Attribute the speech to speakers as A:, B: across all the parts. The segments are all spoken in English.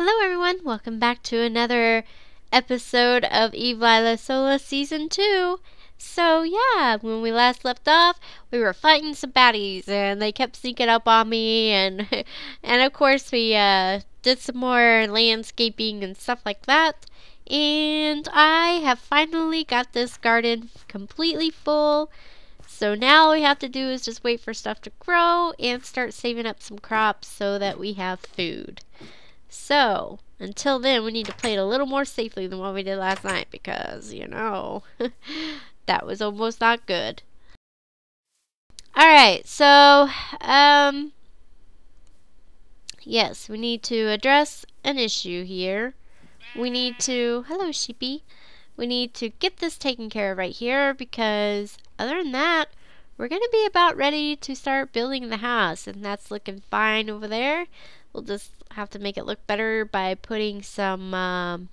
A: Hello everyone, welcome back to another episode of Eveliela Solo Season 2. So yeah, when we last left off, we were fighting some baddies and they kept sneaking up on me and and of course we uh, did some more landscaping and stuff like that. And I have finally got this garden completely full. So now all we have to do is just wait for stuff to grow and start saving up some crops so that we have food. So, until then, we need to play it a little more safely than what we did last night because, you know, that was almost not good. Alright, so, um, yes, we need to address an issue here. We need to, hello sheepy, we need to get this taken care of right here because other than that, we're going to be about ready to start building the house and that's looking fine over there. We'll just have to make it look better by putting some, um,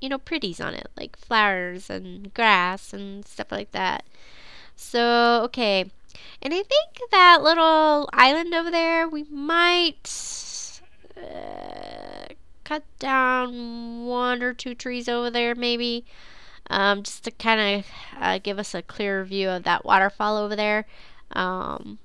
A: you know, pretties on it, like flowers and grass and stuff like that. So, okay. And I think that little island over there, we might uh, cut down one or two trees over there, maybe. Um, just to kind of uh, give us a clearer view of that waterfall over there. Um,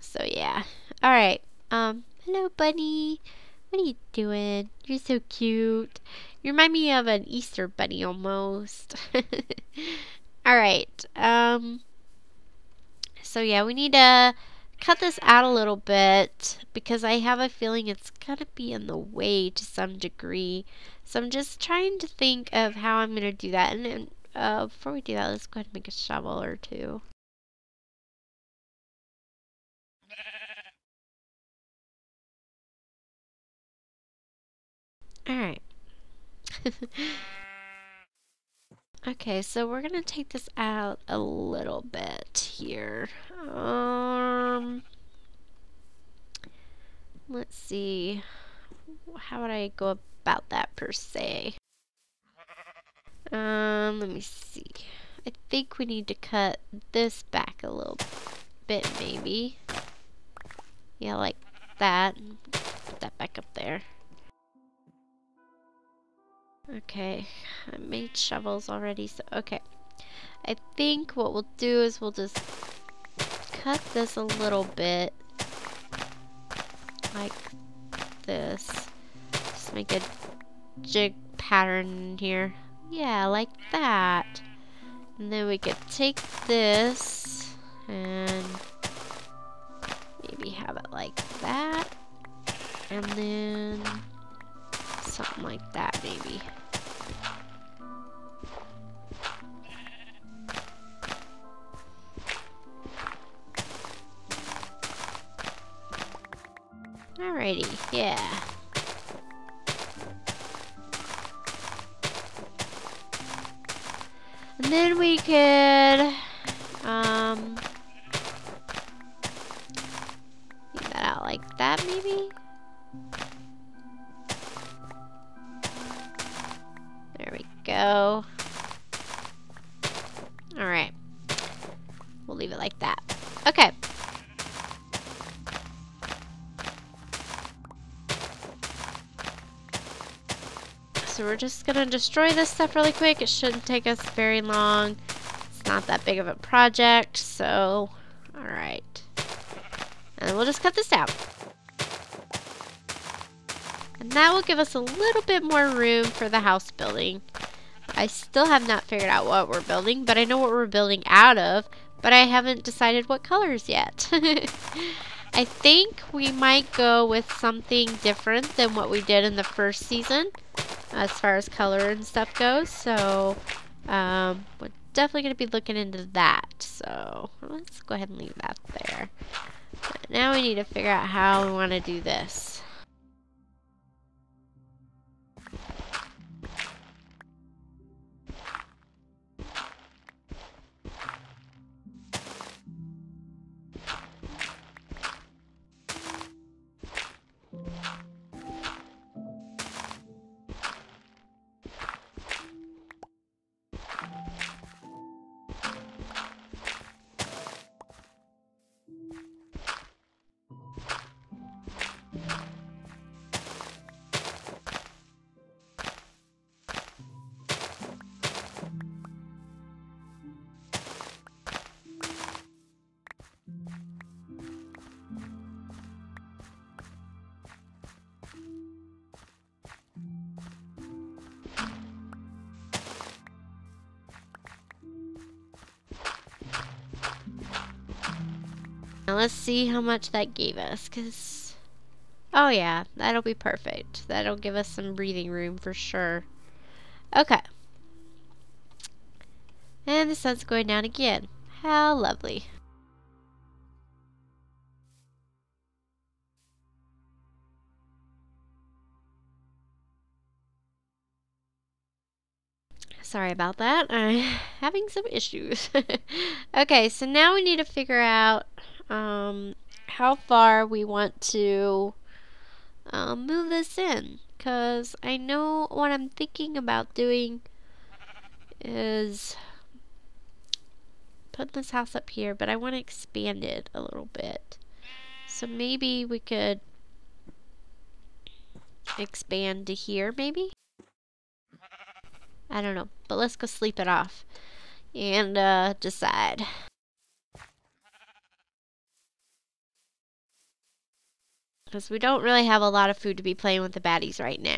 A: so, yeah. Alright. Um, hello, bunny. What are you doing? You're so cute. You remind me of an Easter bunny almost. Alright. Um so yeah, we need to cut this out a little bit because I have a feeling it's gonna be in the way to some degree. So I'm just trying to think of how I'm gonna do that. And, and uh, before we do that, let's go ahead and make a shovel or two. Alright. okay, so we're going to take this out a little bit here. Um, let's see. How would I go about that per se? Um, let me see. I think we need to cut this back a little bit, maybe. Yeah, like that. Put that back up there. Okay, I made shovels already, so okay. I think what we'll do is we'll just cut this a little bit. Like this. Just make a jig pattern here. Yeah, like that. And then we could take this and maybe have it like that. And then something like that maybe. Alrighty, yeah. And then we could, um, leave that out like that maybe? Alright. We'll leave it like that. Okay. So we're just to destroy this stuff really quick. It shouldn't take us very long. It's not that big of a project, so alright. And we'll just cut this out. And that will give us a little bit more room for the house building. I still have not figured out what we're building, but I know what we're building out of, but I haven't decided what colors yet. I think we might go with something different than what we did in the first season as far as color and stuff goes. So um, we're definitely going to be looking into that. So let's go ahead and leave that there. But now we need to figure out how we want to do this. Now let's see how much that gave us, because... Oh yeah, that'll be perfect. That'll give us some breathing room for sure. Okay. And the sun's going down again. How lovely. Sorry about that. I'm having some issues. okay, so now we need to figure out um, how far we want to um, move this in. Because I know what I'm thinking about doing is put this house up here, but I want to expand it a little bit. So maybe we could expand to here, maybe? I don't know, but let's go sleep it off and uh, decide. Because we don't really have a lot of food to be playing with the baddies right now.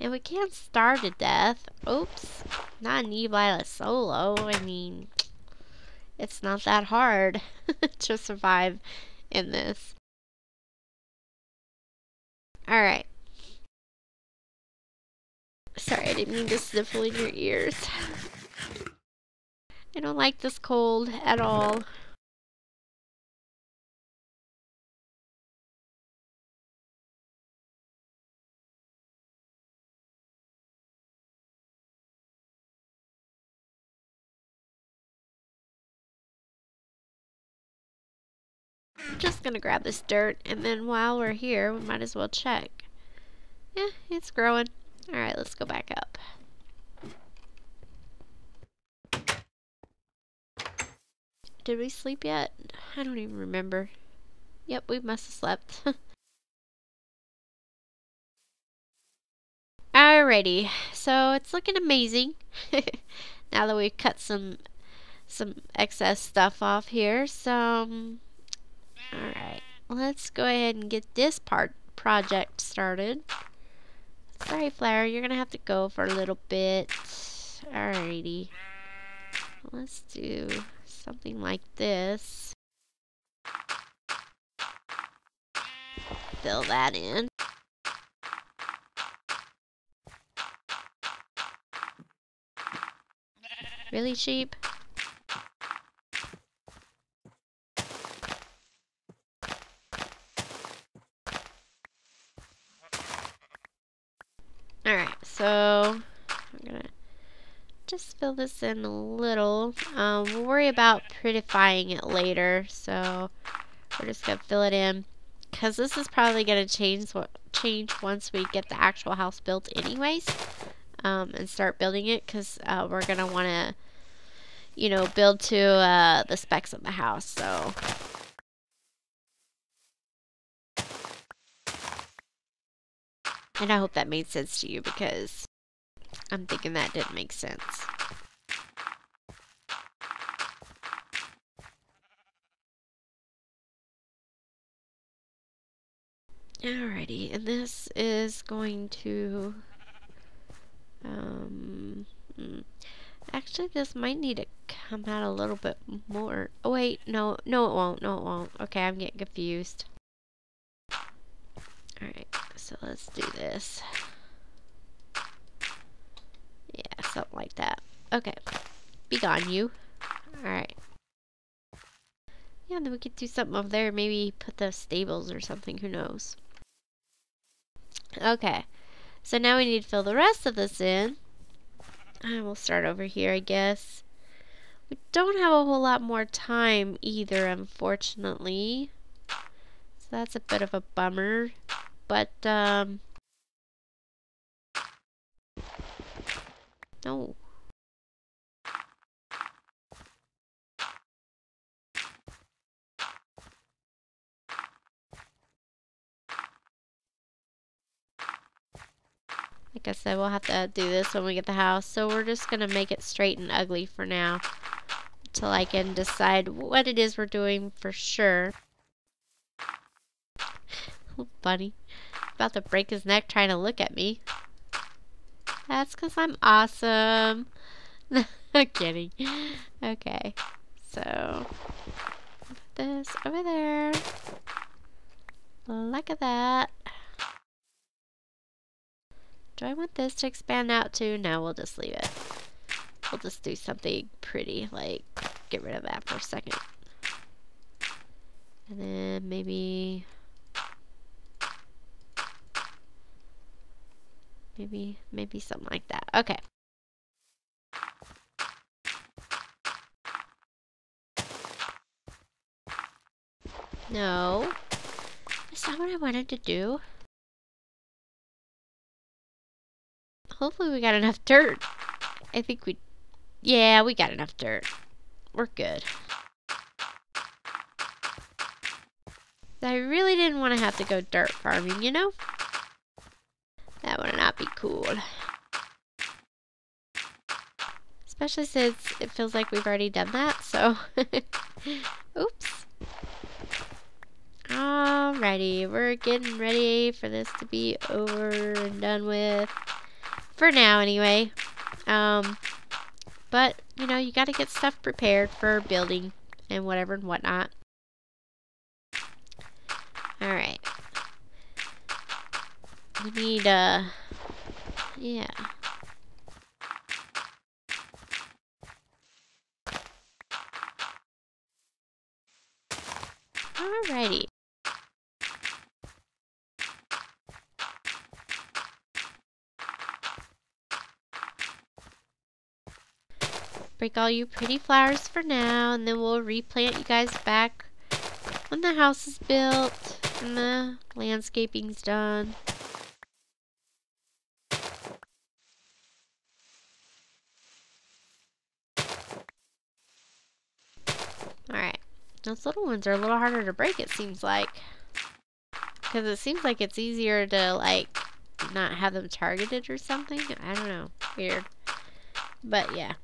A: And we can't starve to death. Oops. Not an Eveliela solo. I mean, it's not that hard to survive in this. Alright. Sorry, I didn't mean to sniffle in your ears. I don't like this cold at all. Just gonna grab this dirt and then while we're here we might as well check. Yeah, it's growing. Alright, let's go back up. Did we sleep yet? I don't even remember. Yep, we must have slept. Alrighty, so it's looking amazing. now that we've cut some some excess stuff off here. So, um, alright, let's go ahead and get this part project started. Sorry, Flower, you're gonna have to go for a little bit. Alrighty. Let's do something like this. Fill that in. Really, sheep? Alright, so I'm gonna just fill this in a little. Um, we'll worry about prettifying it later, so we're just gonna fill it in. Because this is probably gonna change change once we get the actual house built anyways. Um, and start building it, because uh, we're gonna want to, you know, build to uh, the specs of the house, so... And I hope that made sense to you because I'm thinking that didn't make sense. Alrighty, and this is going to, um, hmm. actually this might need to come out a little bit more. Oh wait, no, no it won't, no it won't. Okay, I'm getting confused. Alright, so let's do this. Yeah, something like that. Okay. Be gone, you. Alright. Yeah, then we could do something over there. Maybe put the stables or something. Who knows? Okay. So now we need to fill the rest of this in. And we'll start over here, I guess. We don't have a whole lot more time either, unfortunately. So that's a bit of a bummer. But, um... No. Like I said, we'll have to do this when we get the house. So we're just going to make it straight and ugly for now. Until I can decide what it is we're doing for sure. Bunny. About to break his neck trying to look at me. That's because I'm awesome. kidding. Okay. So, this over there. Look at that. Do I want this to expand out too? No, we'll just leave it. We'll just do something pretty, like get rid of that for a second. And then maybe... Maybe, maybe something like that. Okay. No. That's not what I wanted to do. Hopefully we got enough dirt. I think we... Yeah, we got enough dirt. We're good. I really didn't want to have to go dirt farming, you know? That would not be cool. Especially since it feels like we've already done that, so... Oops. Alrighty, we're getting ready for this to be over and done with. For now, anyway. Um, but, you know, you gotta get stuff prepared for building and whatever and whatnot. Alright. We need, uh, yeah. Alrighty. Break all you pretty flowers for now, and then we'll replant you guys back when the house is built and the landscaping's done. Alright. Those little ones are a little harder to break, it seems like. Because it seems like it's easier to, like, not have them targeted or something. I don't know. Weird. But, yeah.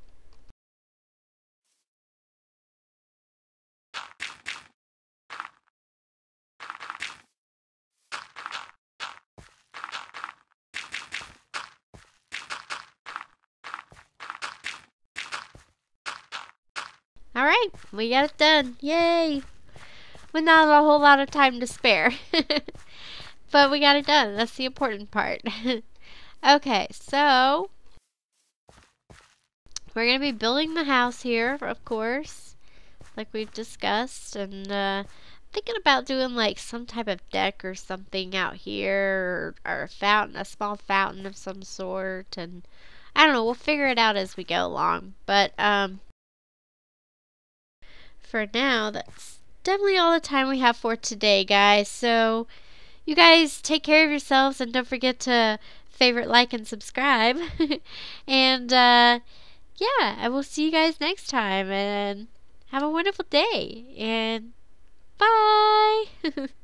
A: Alright, we got it done. Yay! With not a whole lot of time to spare. but we got it done. That's the important part. okay, so... We're going to be building the house here, of course. Like we've discussed. And, uh, thinking about doing like some type of deck or something out here or, or, a fountain, a small fountain of some sort and I don't know, we'll figure it out as we go along. But um for now, that's definitely all the time we have for today, guys. So, you guys take care of yourselves and don't forget to favorite, like, and subscribe. and, uh, yeah, I will see you guys next time. And have a wonderful day. And bye.